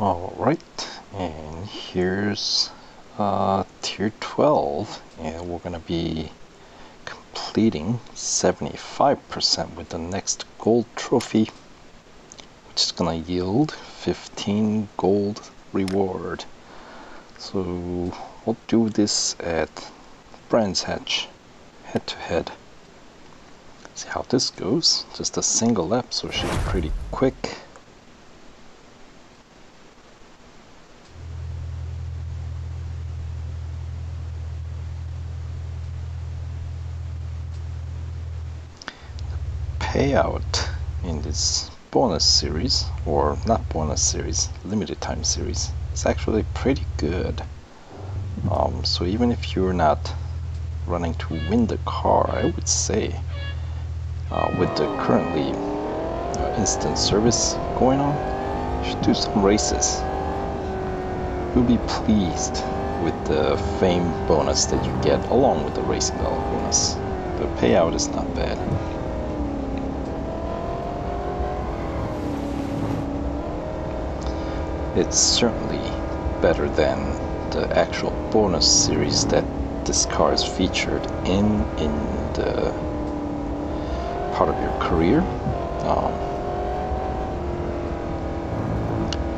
Alright, and here's uh, tier 12 and we're gonna be completing 75% with the next gold trophy which is gonna yield 15 gold reward. So we'll do this at Brands Hatch head to head see how this goes? Just a single lap so it should be pretty quick payout in this bonus series, or not bonus series, limited time series, is actually pretty good. Um, so even if you're not running to win the car, I would say uh, with the currently uh, instant service going on, you should do some races. You'll be pleased with the fame bonus that you get along with the racing dollar bonus. The payout is not bad. It's certainly better than the actual bonus series that this car is featured in in the part of your career. Um,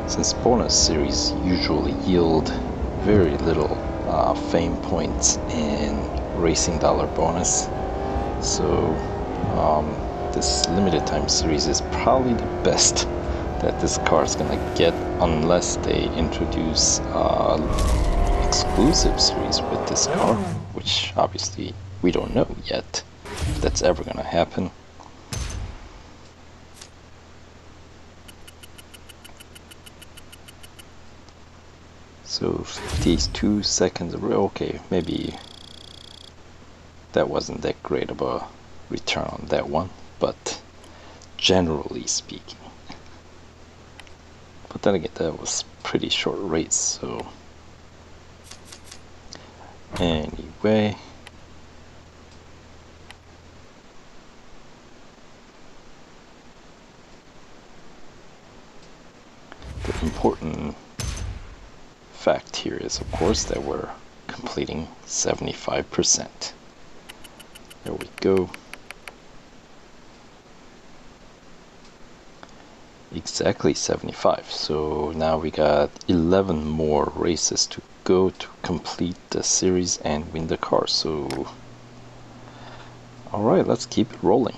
since bonus series usually yield very little uh, fame points and racing dollar bonus. So um, this limited time series is probably the best that this car is gonna get unless they introduce uh, exclusive series with this car, which obviously we don't know yet if that's ever gonna happen. So 52 seconds, okay, maybe that wasn't that great of a return on that one, but generally speaking, then again, that was pretty short race, so... Anyway... The important fact here is, of course, that we're completing 75%. There we go. Exactly 75 so now we got 11 more races to go to complete the series and win the car. So alright let's keep it rolling